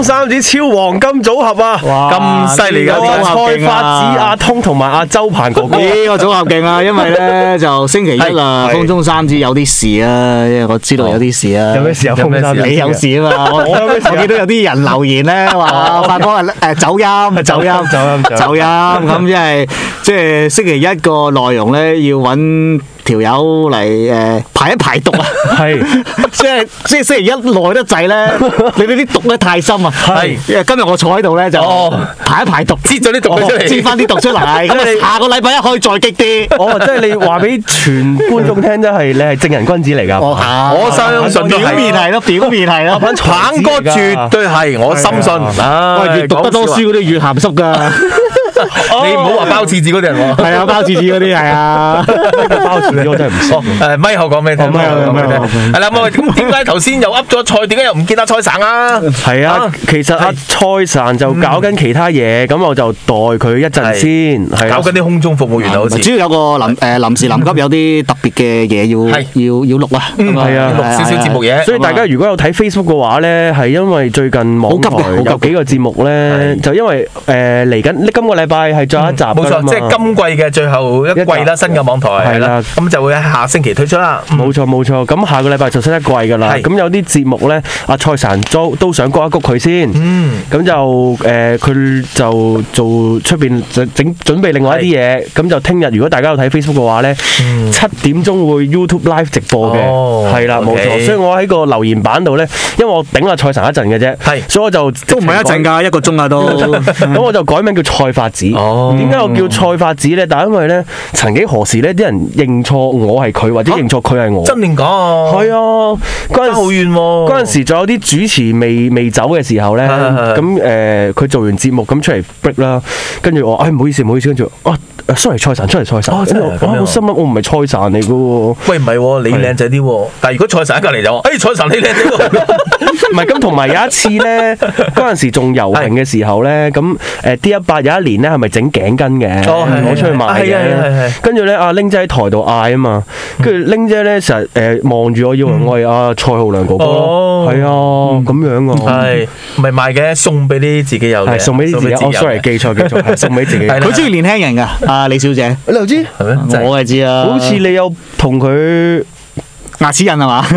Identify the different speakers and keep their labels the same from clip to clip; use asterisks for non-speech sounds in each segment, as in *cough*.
Speaker 1: 中三子超黃金組合啊！
Speaker 2: 哇
Speaker 3: 咁犀利㗎
Speaker 1: 有
Speaker 3: 呢個
Speaker 1: 啊蔡發子、阿通同埋阿周鵬哥哥。
Speaker 2: 呢個組合勁啊，*laughs* 因為咧就星期一啊，
Speaker 3: 係
Speaker 2: 風中三子有啲事啊，因為我知道有啲事啊。
Speaker 1: 有咩事啊？
Speaker 3: 有咩事啊
Speaker 2: 你有事啊嘛？*laughs* 我我見到有啲人留言咧話發哥 *laughs* 誒走音走音
Speaker 1: 走音走音
Speaker 2: 走音咁，即係即係星期一個內容咧要揾條友嚟誒排一排毒啊！
Speaker 1: 係
Speaker 2: 即係即係星期一耐得滯咧，你哋啲毒咧太深啊！
Speaker 3: 係
Speaker 2: 今日我坐喺度咧就
Speaker 3: 哦
Speaker 2: 排一排毒，
Speaker 3: 擠咗啲毒出嚟
Speaker 2: 擠翻啲毒出嚟，咁啊下個禮拜一可以再激啲。
Speaker 1: 哦，即係你話俾全觀眾聽，真係你係正人君子嚟㗎。
Speaker 2: 我
Speaker 3: 我相信
Speaker 2: 表面係咯，表面係咯。
Speaker 3: 鵬哥絕對係，我深信。唉
Speaker 2: 喂，越讀得多書，嗰啲越鹹濕㗎。*laughs*
Speaker 3: 你唔好話包廁紙嗰啲人喎。*laughs*
Speaker 2: 係啊，包厕纸嗰啲係啊。
Speaker 1: 包住咗真係唔識。
Speaker 3: 誒，咪後講俾你聽，
Speaker 2: 哦咪後
Speaker 3: 講俾你
Speaker 2: 咪後
Speaker 3: 聽。係啦，咁咁點解頭先又噏咗菜，點解又唔見阿蔡生啊？
Speaker 1: 係啊
Speaker 3: 啊，
Speaker 1: 其實阿蔡神就搞緊其他嘢，咁我就代佢一陣先。
Speaker 3: 搞緊啲空中服務員啊，好似。
Speaker 2: 主要有個臨誒臨時臨急有啲特別嘅嘢要要要錄啊。
Speaker 3: 嗯
Speaker 1: 係啊
Speaker 3: 錄少少節目嘢。
Speaker 1: 所以大家如果有睇 Facebook 嘅話咧，係因為最近網台
Speaker 2: 好急好急嘅
Speaker 1: 有幾個節目咧，就因為誒嚟緊今個禮拜係最後一集
Speaker 3: 冇錯，即係今季嘅最後一季啦，新嘅網台係啦。咁就會喺下星期推出啦。嗯。
Speaker 1: 冇錯冇錯，咁下個禮拜就新一季㗎啦。
Speaker 3: 係
Speaker 1: 咁有啲節目咧，阿蔡神都都想谷一谷佢先。
Speaker 3: 嗯，
Speaker 1: 咁就誒，佢、就做出邊整整準備另外一啲嘢，咁就聽日如果大家有睇 Facebook 嘅話咧，七、點鐘會 YouTube live 直播嘅，
Speaker 3: 嗯哦
Speaker 1: 係啦、冇錯。所以我喺個留言板度咧，因為我頂阿蔡神一陣嘅啫，
Speaker 3: 係。
Speaker 1: 所以我就
Speaker 2: 都唔係一陣㗎，一個鐘啊都。*laughs* *laughs*
Speaker 1: 咁我就改名叫蔡發子。
Speaker 3: 哦
Speaker 1: 點解我叫蔡發子咧？但係因為咧，曾幾何時咧，啲人認錯我係佢，或者認錯佢係我。
Speaker 3: 真定假啊？
Speaker 1: 係啊，嗰陣
Speaker 3: 好遠喎。
Speaker 1: 嗰陣時仲有啲主持未未走嘅時候咧，咁誒佢做完節目咁出嚟 break 啦，跟住我唉唔好意思唔好意思，跟住啊 sorry 蔡神 sorry 蔡神，我心諗我唔係蔡神嚟嘅喎。
Speaker 3: 喂，唔係喎，你靚仔啲喎，但係如果蔡神喺隔離就話，誒蔡神你靚啲喎。*laughs*
Speaker 1: 唔係咁，同埋有一次咧，嗰陣時仲遊行嘅時候咧，咁誒 D 一八有一年咧係咪整頸巾嘅？攞出去賣
Speaker 3: 係係係係
Speaker 1: 嘅。跟住咧，阿玲姐喺台度嗌啊嘛，跟住玲姐咧成日誒望住我，以為我係阿蔡浩良哥哥咯。
Speaker 3: 哦
Speaker 1: 係啊，咁樣啊。
Speaker 3: 係，唔係賣嘅，送俾啲自己有嘅，
Speaker 1: 係送俾啲自己，
Speaker 3: 有
Speaker 1: 哦，sorry，
Speaker 3: 嘅
Speaker 1: 記錯記錯，係 *laughs* 送俾自己。
Speaker 2: 佢中意年輕人㗎，阿李小姐。
Speaker 1: 你又知？
Speaker 3: 系咩？
Speaker 2: 我係知啊。
Speaker 1: 好似你有同佢
Speaker 2: 牙齒印係嘛？*laughs*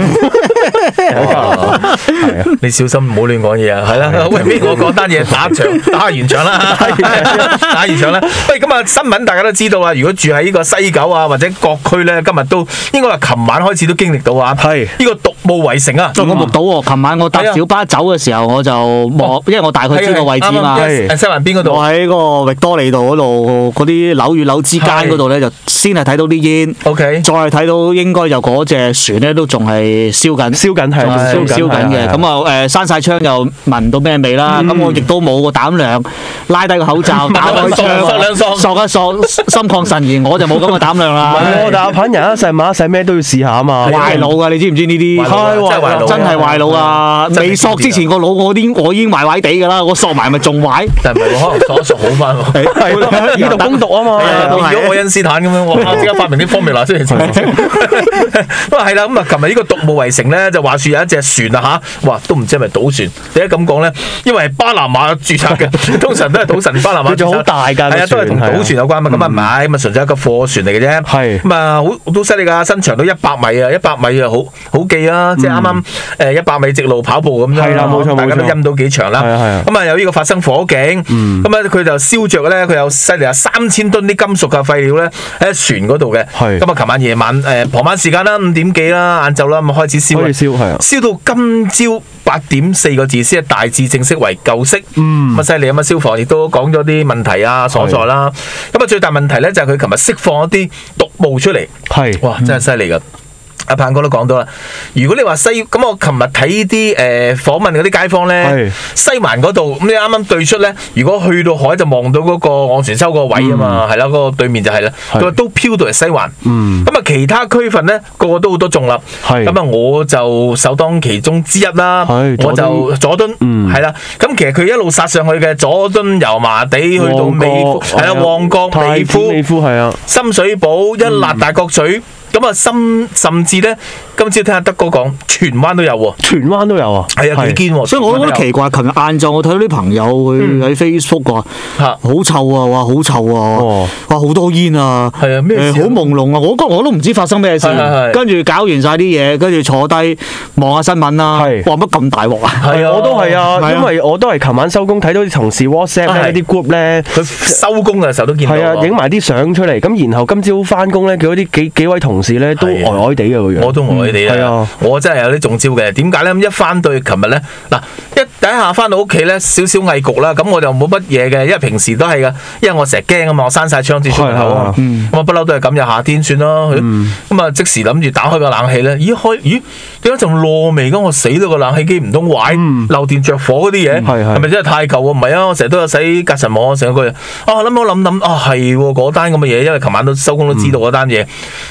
Speaker 2: *laughs*
Speaker 3: 哦
Speaker 1: 係啊，
Speaker 3: 你小心唔好亂講嘢啊！*laughs* 係啦，喂，俾我講單嘢打場 *laughs* 打完場啦，打完場啦。喂，咁啊新聞大家都知道啊，如果住喺呢個西九啊或者各區咧，今日都應該話琴晚開始都經歷到啊。
Speaker 1: 係
Speaker 3: 呢個獨步圍城啊！
Speaker 2: 我目睹喎，琴晚我搭小巴走嘅時候，我就望，因為我大概知個位置嘛。
Speaker 3: 西環邊嗰度
Speaker 2: 我。喺個域多利道嗰度，嗰啲樓與樓之間嗰度咧，就先係睇到啲煙
Speaker 3: ，O K，
Speaker 2: 再係睇到應該就嗰隻船咧都仲係燒緊。
Speaker 1: 燒緊係
Speaker 2: 仲
Speaker 1: 燒
Speaker 2: 燒緊嘅，咁啊誒閂晒窗又聞唔到咩味啦，咁我亦都冇個膽量拉低個口罩 *laughs* 打開窗，
Speaker 3: 索
Speaker 2: 索一索心曠神怡，我就冇咁嘅膽量啦。
Speaker 1: 係喎，但係阿品人一世馬一世咩都要試下啊嘛。
Speaker 2: 壞腦㗎，你知唔知呢啲？
Speaker 3: 係壞腦啊
Speaker 2: 真係壞腦啊！未索之前個腦我已經我已經壞壞地㗎啦，我索埋咪仲壞。
Speaker 3: 但係唔係喎可能索一索好翻喎。*laughs*
Speaker 1: 係咯，以毒攻毒啊嘛。
Speaker 3: 變咗愛因斯坦咁樣，*laughs* 哇！即刻發明啲 formula 出嚟。不過係啦，咁啊，琴日呢個獨木圍城咧，就話説有一隻船啊吓，哇！都唔知係咪賭船？點解咁講咧？因為係巴拿馬註冊嘅，*laughs* 通常都係賭神巴拿馬註冊。
Speaker 1: 仲好大㗎
Speaker 3: 係啊，都係同
Speaker 1: 船係啊
Speaker 3: 賭船有關嘛。咁啊唔係，咁啊純粹一個貨船嚟嘅啫。
Speaker 1: 係
Speaker 3: 咁啊，好都犀利㗎，身長到一百米啊，一百米啊，好好記啊！即係啱啱誒一百米直路跑步咁樣。
Speaker 1: 係啦冇錯
Speaker 3: 大家都
Speaker 1: 冇錯
Speaker 3: 陰到幾長啦。
Speaker 1: 係啊係啊
Speaker 3: 咁啊有呢個發生火警，咁啊佢就燒着咧，佢有犀利啊三千噸啲金屬嘅廢料咧喺船嗰度嘅。
Speaker 1: 係
Speaker 3: 咁啊，琴晚夜晚誒傍晚時間啦，五點幾啦，晏晝啦，咁啊開始燒啦
Speaker 1: 可以燒係啊。
Speaker 3: 燒到今朝八點四個字先係大致正式為舊式，
Speaker 1: 嗯
Speaker 3: 咁啊犀利咁啊！消防亦都講咗啲問題啊所在啦。咁啊最大問題咧就係佢琴日釋放一啲毒霧出嚟，
Speaker 1: 係
Speaker 3: 哇！真係犀利噶。阿棒哥都講到啦，如果你話西咁，我琴日睇啲誒訪問嗰啲街坊咧，西環嗰度咁你啱啱對出咧，如果去到海就望到嗰個昂船洲個位啊嘛，係啦，嗰個對面就係啦，
Speaker 1: 係
Speaker 3: 佢話都飄到嚟西環。
Speaker 1: 嗯
Speaker 3: 咁啊，其他區份咧個個都好多中啦。
Speaker 1: 係
Speaker 3: 咁啊，我就首當其中之一啦。我就
Speaker 1: 佐
Speaker 3: 佐敦，
Speaker 1: 嗯
Speaker 3: 係啦。咁其實佢一路殺上去嘅佐敦、油麻地，去到美孚，係啦，旺角、美孚、
Speaker 1: 美孚係啊。
Speaker 3: 深水埗、一辣大角咀。咁啊，甚甚至咧，今朝聽阿德哥講，荃灣都有喎，
Speaker 1: 荃灣都有啊，
Speaker 3: 係啊，幾堅喎。
Speaker 2: 所以我都覺得奇怪。琴日晏晝我睇到啲朋友佢喺 Facebook 話
Speaker 3: 嚇
Speaker 2: 好臭啊，話好臭啊
Speaker 1: 哦，
Speaker 2: 話好多煙啊，
Speaker 3: 係啊咩
Speaker 2: 好朦朧啊！我覺我都唔知發生咩事跟住搞完晒啲嘢，跟住坐低望下新聞啦。
Speaker 1: 係
Speaker 2: 哇乜咁大鑊啊！
Speaker 3: 係啊，
Speaker 1: 我都係啊，
Speaker 2: 啊
Speaker 1: 因為我都係琴晚收工睇到啲同事 WhatsApp 咧啲 group 咧。
Speaker 3: 佢收工嘅時候都見到
Speaker 1: 係啊，影埋啲相出嚟，咁然後今朝翻工咧，見到啲幾幾位同事咧都呆呆地嘅個樣。
Speaker 3: 我都呆地啊！我真係有啲中招嘅。點解咧？咁一翻到去琴日咧，嗱一第一下翻到屋企咧，少少翳焗啦。咁我就冇乜嘢嘅，因為平時都係噶，因為我成日驚啊嘛，我閂晒窗至出門口啊咁啊，不嬲都係咁，又夏天算啦。咁啊，即時諗住打開個冷氣咧，咦開咦點解陣燶味咁？我死到個冷氣機唔通壞，漏電着火嗰啲嘢，
Speaker 1: 係係
Speaker 3: 係咪真係太舊啊？唔係啊，我成日都有洗隔塵網，成個月啊諗我諗諗啊係喎嗰單咁嘅嘢，因為琴晚都收工都知道嗰單嘢。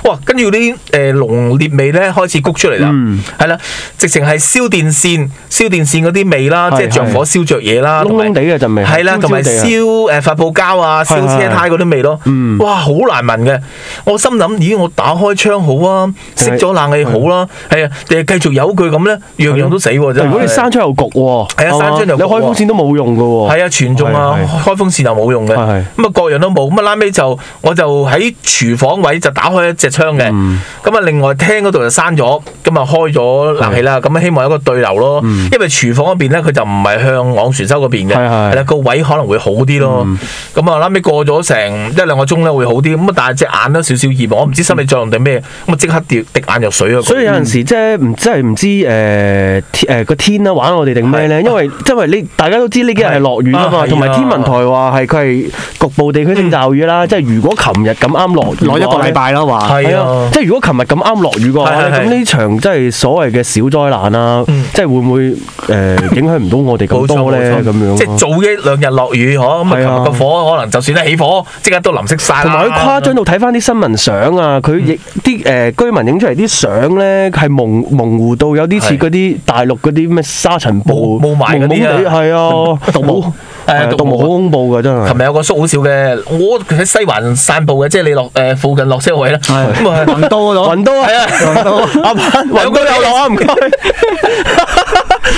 Speaker 3: 哇！跟住啲誒濃烈味咧開始谷出嚟啦，
Speaker 1: 嗯
Speaker 3: 係啦，直情係燒電線、燒電線嗰啲味啦，即係着火燒着嘢啦，同埋
Speaker 1: 燶燶地嘅陣味，
Speaker 3: 係啦，同埋
Speaker 1: 焦焦地啊
Speaker 3: 燒誒發泡膠啊、燒
Speaker 1: 係係
Speaker 3: 車胎嗰啲味咯，
Speaker 1: 嗯
Speaker 3: 哇，好難聞嘅。我心諗，咦，我打開窗好啊，熄咗冷氣好啦，係啊，繼續由佢咁咧，樣樣都死喎真係。
Speaker 1: 如果你閂窗又焗喎，
Speaker 3: 係啊閂窗又焗喎。
Speaker 1: 你開風扇都冇用嘅喎。
Speaker 3: 係啊，全中啊，
Speaker 1: 係
Speaker 3: 開風扇又冇用嘅，咁啊各樣都冇，咁啊拉尾就我就喺廚房位就打開一隻窗嘅，
Speaker 1: 嗯。
Speaker 3: 咁啊另外廳嗰度就閂咗，咁啊開咗冷氣啦，咁啊希望有一個對流咯，因為廚房嗰邊咧佢就唔係向往船洲嗰邊嘅，
Speaker 1: 係
Speaker 3: 啦個位可能會好啲咯，咁啊拉尾過咗成一兩個鐘咧會好啲，咁啊但係隻眼都少少熱，我唔知心理作用定咩，咁啊即刻滴滴眼藥水啊，
Speaker 1: 所以有陣時即係唔真係唔知誒天誒個天啦玩我哋定咩咧？因為因為你大家都知呢幾日係落雨啊嘛，同埋天文台話係佢係局部地區性驟雨啦。即係如果琴日咁啱落雨嘅話
Speaker 2: 攞一個禮拜啦話。
Speaker 3: 係啊
Speaker 1: 即係如果琴日咁啱落雨嘅話咧，
Speaker 3: 係係係
Speaker 1: 咁呢場即係所謂嘅小災難啦，
Speaker 3: 嗯
Speaker 1: 即係會唔會誒影響唔到我哋咁多咧？咁樣
Speaker 3: 即係早一兩日落雨嗬，咁啊琴日個火可能就算一起火，即刻都淋熄晒啦。
Speaker 1: 同埋佢誇張到睇翻啲新聞相啊，佢亦啲誒居民影出嚟啲相咧係模模糊到有啲似嗰啲大陸嗰啲咩沙塵暴
Speaker 3: 霧霧霾嗰啲啊。
Speaker 1: 係啊，*laughs*
Speaker 3: 毒霧
Speaker 1: 好
Speaker 3: 係啊
Speaker 1: 係啊，
Speaker 3: 毒霧
Speaker 1: 好恐怖㗎真係。
Speaker 3: 琴日有個叔好笑嘅，我喺西環散步嘅，即係你落誒附近落車位啦。咁啊，
Speaker 2: 雲都嗰度。
Speaker 1: 雲都啊。
Speaker 3: 係，啊，
Speaker 1: 阿鵬雲都有落啊，唔該。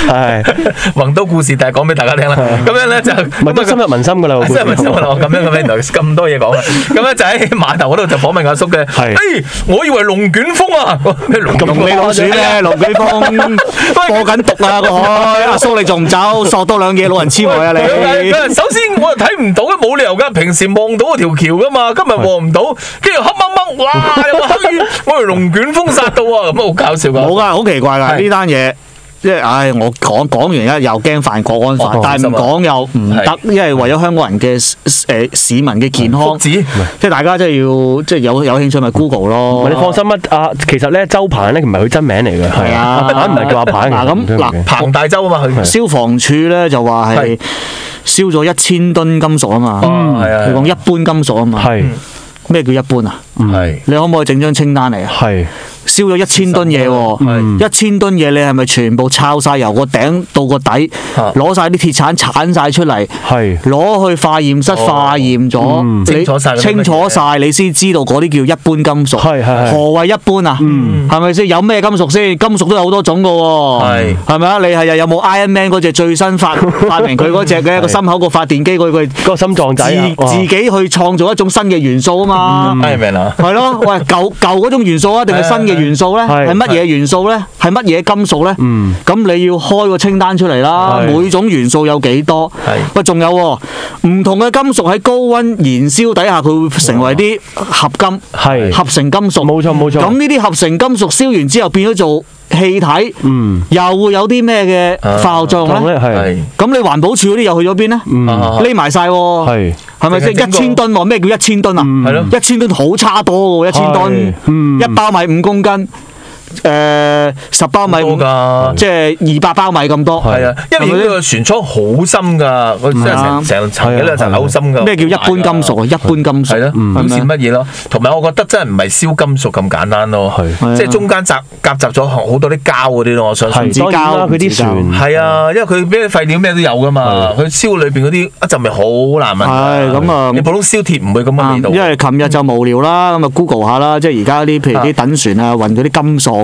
Speaker 1: 係，*laughs*
Speaker 3: 宏都故事，但係講俾大家聽啦。咁樣咧就
Speaker 1: 唔係都深入民心㗎啦，個故事
Speaker 3: 真係咪真係咁樣嘅咩？咁多嘢講啦！咁咧就喺碼頭嗰度就訪問阿叔嘅。
Speaker 1: 係
Speaker 3: 誒，我以為龍卷風啊，咩 *laughs* 龍捲風
Speaker 2: 同你老鼠咧，龍捲風 *laughs* 播緊毒啊個海，阿叔你仲唔走？索多兩嘢老人痴呆啊你！
Speaker 3: 首先我又睇唔到，冇理由噶。平時望到嗰條橋噶嘛，今日望唔到，跟住黑掹掹，哇！有個黑雨，我以為龍捲風殺到啊，咁啊好搞笑噶。
Speaker 2: 冇噶，好奇怪噶呢單嘢。即係，唉！我講講完咧又驚犯國安法
Speaker 3: 哦，
Speaker 2: 但係唔講又唔得，因為為咗香港人嘅誒市民嘅健康，即係大家即係要即係有有興趣咪 Google
Speaker 1: 唔
Speaker 2: 咯。
Speaker 1: 你放心啊，啊其實咧周鵬咧唔係佢真名嚟嘅，
Speaker 2: 係啊。
Speaker 1: 唔係叫阿鵬嘅。
Speaker 2: 嗱咁嗱
Speaker 3: 彭大洲啊嘛，佢。
Speaker 2: 消防處咧就話係
Speaker 3: 係。
Speaker 2: 燒咗一千噸金屬啊嘛，
Speaker 3: 哦係啊
Speaker 2: 佢講一般金屬啊嘛，
Speaker 1: 係。
Speaker 2: 咩叫一般啊？
Speaker 3: 係。
Speaker 2: 你可唔可以整張清單嚟啊？
Speaker 1: 係
Speaker 2: 燒咗一千噸嘢喎，
Speaker 3: 嗯
Speaker 2: 一千噸嘢你係咪全部抄晒由個頂到個底，
Speaker 3: 啊
Speaker 2: 攞晒啲鐵鏟鏟晒出嚟？攞去化驗室
Speaker 3: 哦
Speaker 2: 化驗咗，
Speaker 3: 清楚晒
Speaker 2: 你先知道嗰啲叫一般金屬。
Speaker 1: 係係係
Speaker 2: 何謂一般啊？係咪先？有咩金屬先？金屬都有好多種噶喎。
Speaker 3: 係
Speaker 2: 係咪啊？你係有冇 Iron Man 嗰只最新發 *laughs* 發明佢嗰只嘅個心口個發電機，佢佢
Speaker 1: 嗰個心臟仔
Speaker 2: 自自己去創造一種新嘅元素啊嘛。
Speaker 3: 係咪啊？
Speaker 2: 係咯，喂，舊舊嗰種元素啊，定係新嘅元素咧？
Speaker 1: 係
Speaker 2: 係乜嘢元素咧？係乜嘢金屬咧？
Speaker 1: 嗯。
Speaker 2: 咁你要開個清單出嚟啦，每種元素有幾多？
Speaker 3: 係
Speaker 2: 喂，仲有喎唔同嘅金屬喺高温燃燒底下，佢會成為啲合金、
Speaker 1: 係
Speaker 2: 合成金屬。
Speaker 1: 冇錯冇錯
Speaker 2: 咁呢啲合成金屬燒完之後變咗做氣體，
Speaker 1: 嗯。
Speaker 2: 又會有啲咩嘅化學作用咧？
Speaker 1: 咁
Speaker 2: 你環保署嗰啲又去咗邊咧？匿埋晒喎，
Speaker 1: 係
Speaker 2: 係咪先？一千噸喎，咩叫一千噸啊？
Speaker 3: 係咯
Speaker 2: 一千噸好差多喎，一千噸
Speaker 1: 係嗯
Speaker 2: 一包米五公斤。誒十包米
Speaker 3: 多㗎
Speaker 2: 即係二百包米咁多。
Speaker 3: 係啊，因為呢個船艙好深㗎，佢真係成成層幾兩層好深㗎。
Speaker 2: 咩叫一般金屬啊？一般金屬
Speaker 3: 係咯，表示乜嘢咯？同埋我覺得真係唔係燒金屬咁簡單咯，即係中間夾夾雜咗好多啲膠嗰啲咯，我相信。
Speaker 2: 紙
Speaker 1: 當然啦，
Speaker 2: 膠
Speaker 1: 佢啲船
Speaker 3: 係啊，因為佢咩廢料咩都有噶嘛，佢燒裏邊嗰啲一陣味好難聞㗎。
Speaker 2: 係咁啊
Speaker 3: 你普通燒鐵唔會咁嘅味道。
Speaker 2: 因為琴日就無聊啦，咁啊 Google 下啦，即係而家啲譬如啲等船啊，運嗰啲金屬，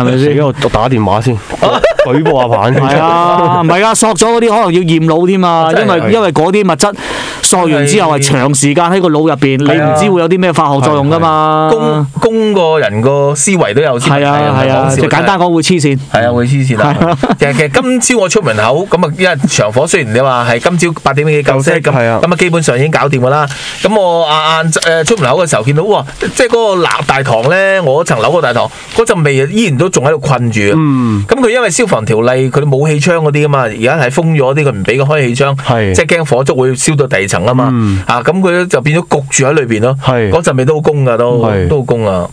Speaker 2: 係咪先？
Speaker 1: 死我打電話先，*laughs* 舉報下棒。
Speaker 2: 係啊，唔係啊，索咗嗰啲可能要驗腦添 *laughs* 嘛，因為因為嗰啲物質索完之後係長時間喺個腦入邊，你唔知會有啲咩化學作用噶嘛。
Speaker 3: 攻攻個人個思維都有啲問題
Speaker 2: 係啊係啊，就簡單講會黐線。
Speaker 3: 係啊，會黐線啊。其實其實今朝我出門口咁啊，因為長火雖然你話係今朝八點幾夠熄咁，
Speaker 1: 係啊
Speaker 3: 咁啊基本上已經搞掂㗎啦。咁我晏晏誒出門口嘅時候見到哇，即係嗰個立大堂咧，我嗰層樓個大堂嗰陣味啊，依然都仲喺度困住咁佢因為消防條例，佢哋冇氣槍嗰啲啊嘛，而家係封咗啲，佢唔俾佢開氣槍，即係驚火燭會燒到第二層啊嘛。咁佢就變咗焗住喺裏邊咯。
Speaker 1: 係
Speaker 3: 嗰陣味都好攻㗎，都都好攻啊！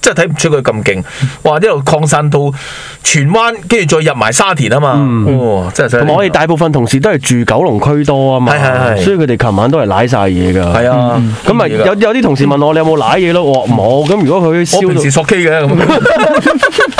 Speaker 3: 真係睇唔出佢咁勁，哇！一路擴散到荃灣，跟住再入埋沙田啊嘛，
Speaker 1: 嗯
Speaker 3: 哇！真係
Speaker 1: 同埋我哋大部分同事都係住九龍區多啊嘛，
Speaker 3: 係係係
Speaker 1: 所以佢哋琴晚都係舐晒嘢㗎。
Speaker 3: 係啊，
Speaker 1: 咁咪有有啲同事問我你有冇舐嘢咯？我話冇。咁如果佢
Speaker 3: 我
Speaker 1: 燒到
Speaker 3: 平時索 K 嘅咁，*laughs*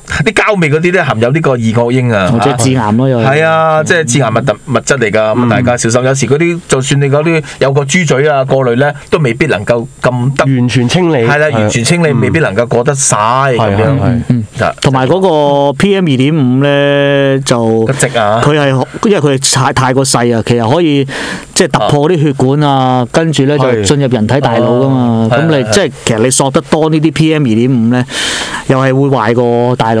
Speaker 3: *laughs* 啲膠味嗰啲咧含有呢個二惡英啊，
Speaker 2: 或者致癌咯，又。係
Speaker 3: 係啊，即係致癌物特物質嚟㗎，咁啊大家小心。有時嗰啲就算你嗰啲有個豬嘴啊過濾咧，都未必能夠咁得，
Speaker 1: 完全清理。
Speaker 3: 係啦，完全清理未必能夠過得晒咁樣。
Speaker 2: 同埋嗰個 PM 二點五咧就
Speaker 3: 個。值啊，
Speaker 2: 佢係因為佢係太太過細啊，其實可以即係突破啲血管啊，跟住咧就
Speaker 1: 係。
Speaker 2: 進入人體大腦噶嘛。咁你即係其實你索得多呢啲 PM 二點五咧，又係會壞個大腦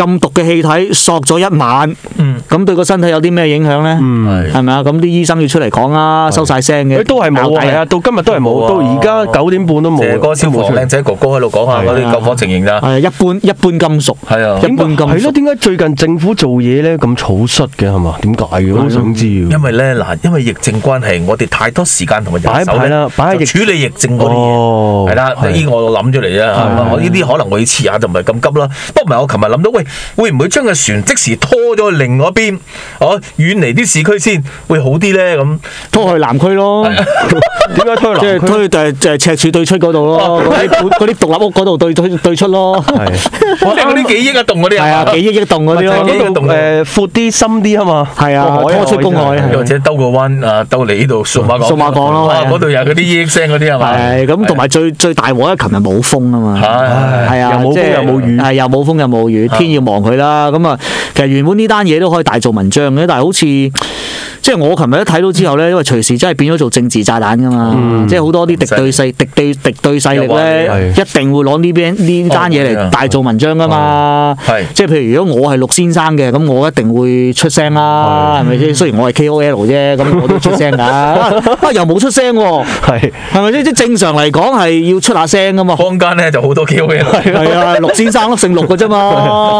Speaker 2: 咁毒嘅氣體索咗一晚，
Speaker 3: 嗯
Speaker 2: 咁對個身體有啲咩影響咧？
Speaker 1: 嗯，
Speaker 2: 係咪啊？咁啲醫生要出嚟講啊，收晒聲嘅。
Speaker 1: 佢都係冇啊，係啊，到今日都係冇，到而家九點半都冇。
Speaker 3: 謝哥消防靚仔哥哥喺度講下嗰啲救火情形啦，
Speaker 2: 係一般一般金屬，
Speaker 3: 係啊
Speaker 2: 一。般金
Speaker 1: 係咯，
Speaker 2: 屬。
Speaker 1: 點解最近政府做嘢咧咁草率嘅係嘛？點解嘅？我都想知。
Speaker 3: 因為咧嗱，因為疫症關係，我哋太多時間同埋人手咧
Speaker 1: 擺喺
Speaker 3: 處理疫症嗰啲嘢。
Speaker 1: 哦，
Speaker 3: 係啦，呢啲我諗出嚟啫。我呢啲可能我要遲下就唔係咁急啦。不過唔係，我琴日諗到，喂，會唔會將個船即時拖咗去另外一邊，哦，遠離啲市區先，會好啲咧？咁。
Speaker 2: 拖去南區咯，*laughs*
Speaker 1: 點解推
Speaker 2: 即係
Speaker 1: 南區？
Speaker 2: 推誒誒赤柱對出嗰度咯，嗰啲嗰啲獨立屋嗰度對對對出咯，
Speaker 1: 係。
Speaker 3: 即係嗰啲幾億一棟嗰啲
Speaker 2: 係啊，幾億億棟嗰啲
Speaker 3: 幾億
Speaker 2: 咯，
Speaker 3: 棟
Speaker 1: 嗰度誒闊啲、深啲啊嘛。
Speaker 2: 係啊拖出公海。
Speaker 3: 或者兜個彎啊，兜嚟呢度數碼港，
Speaker 2: 數碼港咯
Speaker 3: 哇
Speaker 2: 係啊。
Speaker 3: 嗰度有嗰啲億聲嗰啲係嘛？
Speaker 2: 係咁，同埋最最大鑊咧，琴日冇風啊嘛。
Speaker 3: 係。
Speaker 2: 係啊，
Speaker 1: 又冇風又冇雨。
Speaker 2: 係又冇風又冇雨，天要望佢啦。咁啊，其實原本呢單嘢都可以大做文章嘅，但係好似即係我琴日一睇到之後咧，因為隨時真係變咗做政治炸彈噶嘛，
Speaker 1: 嗯
Speaker 2: 即係好多啲敵對勢、敵對敵對勢力咧，一定會攞呢邊呢單嘢嚟大做文章噶嘛。
Speaker 3: 係
Speaker 2: 即係譬如如果我係陸先生嘅，咁我一定會出聲啦，係咪先？雖然我係 KOL 啫，咁我都出聲㗎。*laughs* 啊又冇出聲喎，
Speaker 1: 係
Speaker 2: 係咪先？即係正常嚟講係要出下聲噶嘛。
Speaker 3: 坊間咧就好多 KOL，
Speaker 2: 係啊，陸先生咯，姓陸嘅啫嘛，*laughs* *laughs*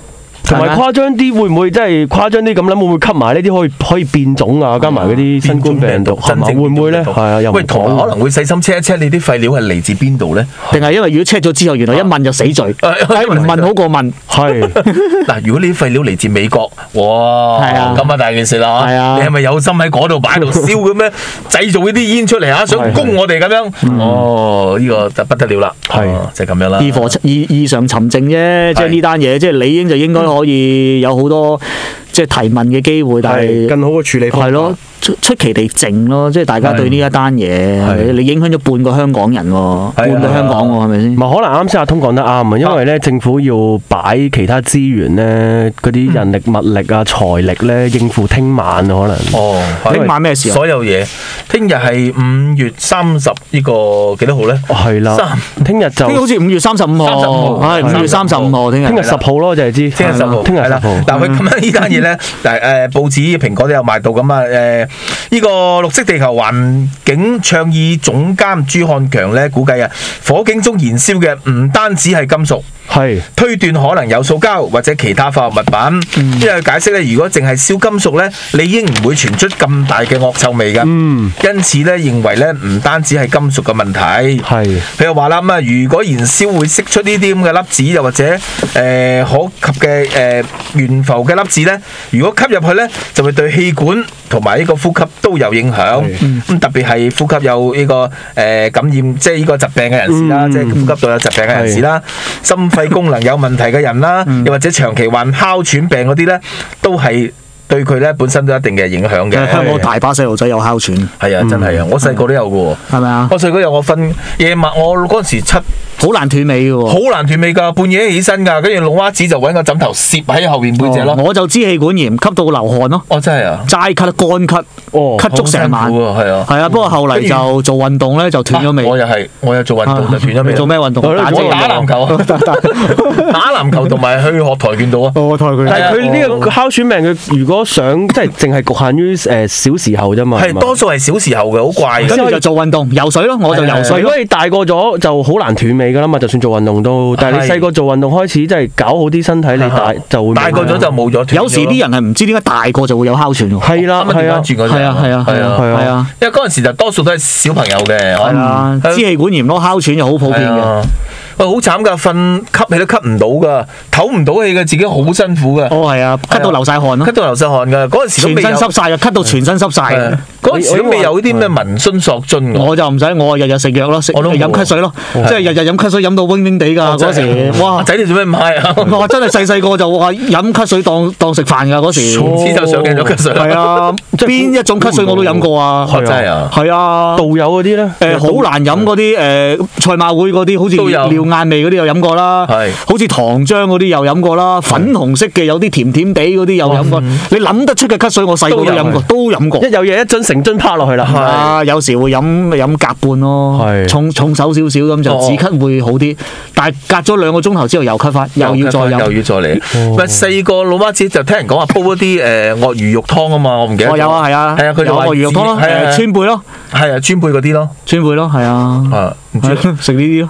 Speaker 1: 同埋
Speaker 2: 係咪
Speaker 1: 誇張啲，會唔會真係誇張啲咁諗？會唔會吸埋呢啲可以可以變種啊？加埋嗰啲新冠病毒，係嘛？
Speaker 3: 真正
Speaker 1: 會唔會咧？
Speaker 3: 變種病毒
Speaker 1: 係啊，又唔
Speaker 3: 喂，同可。能會細心 check 一 check 你啲廢料係嚟自邊度咧？
Speaker 2: 定係因為如果 check 咗之後，原來一問就死罪，*laughs* 唔問好過問。
Speaker 1: 係 *laughs*
Speaker 3: 嗱，如果你啲廢料嚟自美國，哇，咁啊大件事啦
Speaker 2: 係啊
Speaker 3: 你係咪有心喺嗰度擺度燒嘅咩？*laughs* 製造呢啲煙出嚟啊，想供我哋咁樣？哦，呢個就不得了啦，
Speaker 1: 係
Speaker 3: 哦就係咁樣啦。
Speaker 2: 異火異異常沉靜啫，即係呢單嘢，即係理應就應該可以有好多即係提問嘅機會，但係
Speaker 1: 更好嘅處理方法。
Speaker 2: 係咯，出出奇地靜咯，即係大家對呢一單嘢，
Speaker 1: 係。
Speaker 2: 你影響咗半個香港人喎，半個香港喎，係咪先？
Speaker 1: 唔？係可能啱先阿通講得啱啊，因為咧政府要擺其他資源咧，嗰啲人力、物力啊、財力咧應付聽晚啊，可能。
Speaker 3: 哦，
Speaker 2: 聽晚咩事啊？
Speaker 3: 所有嘢，聽日係五月三十呢個幾多號咧？
Speaker 1: 係啦，聽日就
Speaker 2: 好似五月三十五號
Speaker 3: ，35號
Speaker 2: 係五月三十五號，聽日。
Speaker 1: 聽日十號咯，就係知。
Speaker 3: 聽日十號，
Speaker 1: 聽日十號。
Speaker 3: 但，佢咁樣呢單嘢咧，嗱誒報紙、蘋果都有賣到咁啊誒，呢个绿色地球环境倡议总监朱汉强咧估计啊，火警中燃烧嘅唔单止系金属。
Speaker 1: 係
Speaker 3: 推斷可能有塑膠或者其他化學物品，因為解釋咧，如果淨係燒金屬咧，你應唔會傳出咁大嘅惡臭味㗎。
Speaker 1: 嗯。
Speaker 3: 因此咧，認為咧唔單止係金屬嘅問題。
Speaker 1: 係
Speaker 3: 佢又話啦，咁啊，如果燃燒會釋出呢啲咁嘅粒子，又或者誒、呃可及嘅誒懸浮嘅粒子咧，如果吸入去咧，就會對氣管同埋呢個呼吸都有影響。咁、特別係呼吸有呢、個誒、呃感染，即係呢個疾病嘅人士啦，
Speaker 1: 嗯。
Speaker 3: 即係呼吸道有疾病嘅人士啦，心肺功能有問題嘅人啦，又或者長期患哮喘病嗰啲咧，都係對佢咧本身都有一定嘅影響嘅。
Speaker 2: 香港大把細路仔有哮喘，
Speaker 3: 係啊，真係啊，我細個都有嘅喎。
Speaker 2: 係咪啊？
Speaker 3: 我細個有我瞓夜晚，我嗰陣時七。
Speaker 2: 好難斷尾嘅喎。
Speaker 3: 好難斷尾㗎，半夜起身㗎，跟住老媽子就揾個枕頭攝喺後邊背脊咯。
Speaker 2: 哦我就支氣管炎，吸到流汗咯，
Speaker 3: 哦，真係啊，
Speaker 2: 齋咳乾咳，
Speaker 1: 哦
Speaker 2: 咳足成晚
Speaker 3: 好辛。苦啊，係啊。
Speaker 2: 係啊，不過後嚟就做運動咧就斷咗
Speaker 3: 尾我。又系，我又做運動就斷咗尾。
Speaker 2: 做咩運動？
Speaker 1: 我
Speaker 2: 打
Speaker 3: 我打籃球啊，打 *laughs* *laughs* 籃球同埋去學跆拳道啊。
Speaker 2: 我抬佢
Speaker 1: 但係佢呢
Speaker 3: 哦
Speaker 1: 個哮喘病，佢如果想即係淨係局限於誒小時候啫嘛。
Speaker 3: 係多數係小時候嘅，好怪嘅。
Speaker 2: 跟住就做運動，游水咯，我就游水。
Speaker 1: 如果你大個咗就好難斷尾㗎啦嘛，就算做運動都。但係你
Speaker 3: 係
Speaker 1: 細個做運動開始，即係搞好啲身體，你大就會
Speaker 3: 大個咗就冇咗。
Speaker 2: 有時啲人係唔知點解大個就會有哮喘喎。
Speaker 1: 係啦係啊
Speaker 2: 係啊係啊係啊
Speaker 1: 係啊
Speaker 3: 因為嗰陣時就多數都係小朋友嘅，
Speaker 2: 係啊，支氣管炎咯，哮喘又好普遍嘅。
Speaker 3: 好慘㗎，瞓吸氣都吸唔到㗎，唞唔到氣嘅，自己好辛苦㗎，
Speaker 2: 哦，係啊，咳到流晒汗咯
Speaker 3: 咳，到流晒汗㗎。嗰陣時
Speaker 2: 全身濕晒嘅，咳到全身濕晒。
Speaker 3: 嗰陣時都未有啲咩文宣索津㗎。
Speaker 2: 我就唔使，我日日食藥咯，食
Speaker 3: 我都冇
Speaker 2: 飲咳水咯，即係日日飲咳水飲到嗡嗡地㗎嗰時，哇！
Speaker 3: 仔你做咩唔嗨啊？*laughs*
Speaker 2: 我真係細細個就話飲咳水當當食飯㗎嗰時。
Speaker 3: 從此就上癮咗咳水啦。
Speaker 2: 係啊，邊一種咳水我都飲過啊。
Speaker 3: 哦真係啊！
Speaker 2: 係啊。
Speaker 1: 道友嗰啲咧，
Speaker 2: 誒好難飲嗰啲誒賽馬會嗰啲，好似
Speaker 3: 都有
Speaker 2: 廖眼味嗰啲又飲過啦，
Speaker 3: 係。
Speaker 2: 好似糖漿嗰啲又飲過啦，粉紅色嘅有啲甜甜地嗰啲又飲過，你諗得出嘅咳水我細個都飲過，都飲過。
Speaker 1: 一有嘢一樽成樽趴落去啦。
Speaker 2: 啊，有時會飲飲隔半咯
Speaker 1: 係，
Speaker 2: 重重手少少咁就
Speaker 3: 哦。
Speaker 2: 止咳會好啲，但係隔咗兩個鐘頭之後又咳翻，又要再飲。又。
Speaker 3: 要再嚟。咪四個老媽子就聽人講話煲一啲誒鱷魚肉湯啊嘛，我唔記得咗。
Speaker 2: 哦，有啊，係啊，
Speaker 3: 係啊，佢就話
Speaker 2: 有個魚肉湯咯，
Speaker 3: 係啊。
Speaker 2: 誒川貝咯，
Speaker 3: 係啊，川貝嗰啲咯，
Speaker 2: 川貝咯，係啊，
Speaker 3: 啊唔知
Speaker 2: 係 *laughs* 食呢啲咯，